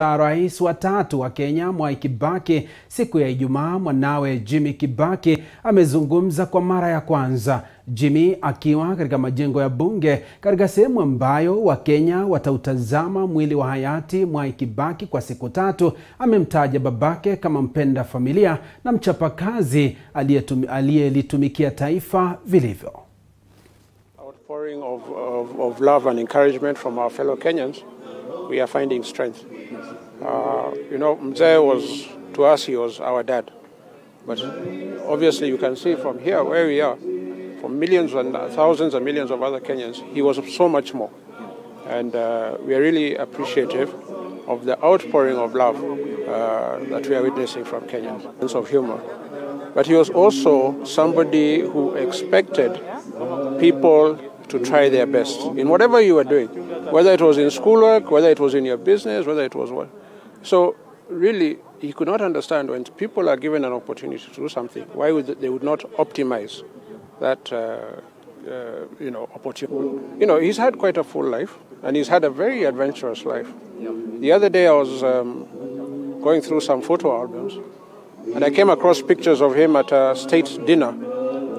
Rais wa tatu wa Kenya Mwai Kibaki siku ya Ijumaa, mwanawe Jimmy Kibaki amezungumza kwa mara ya kwanza. Jimmy akiwa katika majengo ya bunge katika sehemu ambayo Wakenya watautazama mwili wa hayati Mwai Kibaki kwa siku tatu, amemtaja babake kama mpenda familia na mchapakazi aliyelitumikia taifa vilivyo. Outpouring of, of, of love and encouragement from our fellow Kenyans, we are finding strength. Uh, you know, Mzee was, to us, he was our dad. But obviously, you can see from here where we are, from millions and thousands and millions of other Kenyans, he was so much more. And uh, we are really appreciative of the outpouring of love uh, that we are witnessing from Kenyans. Sense of humor. But he was also somebody who expected people to try their best in whatever you were doing, whether it was in schoolwork, whether it was in your business, whether it was what. So really, he could not understand when people are given an opportunity to do something, why would they would not optimize that uh, uh, you know opportunity. You know, he's had quite a full life, and he's had a very adventurous life. The other day, I was um, going through some photo albums, and I came across pictures of him at a state dinner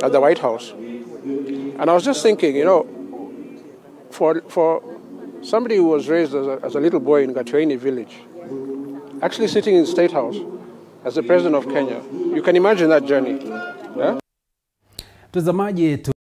at the White House. And I was just thinking, you know, for, for somebody who was raised as a, as a little boy in Gatwaini village, actually sitting in State House as the president of Kenya, you can imagine that journey. Yeah?